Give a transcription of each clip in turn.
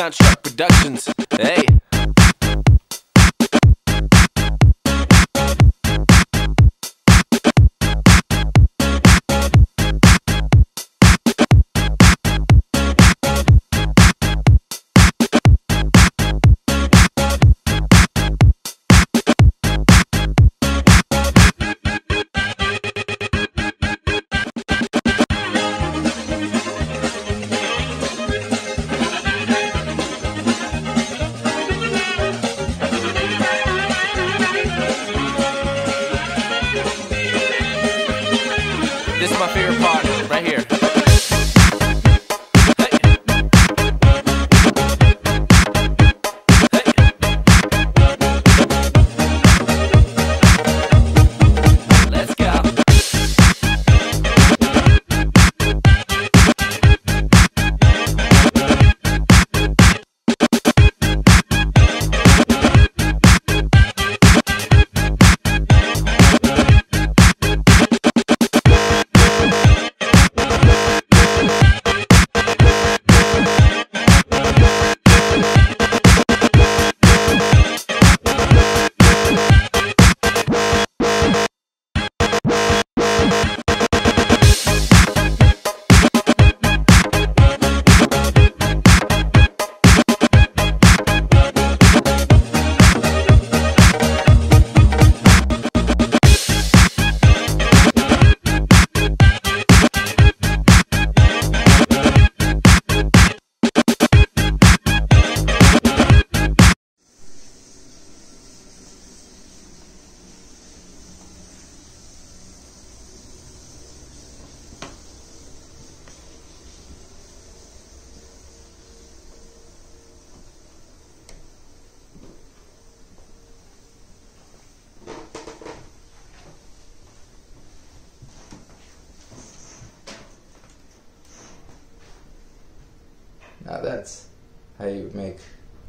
Construct Productions. Hey. This is my favorite part, right here. Now that's how you make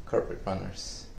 carpet runners.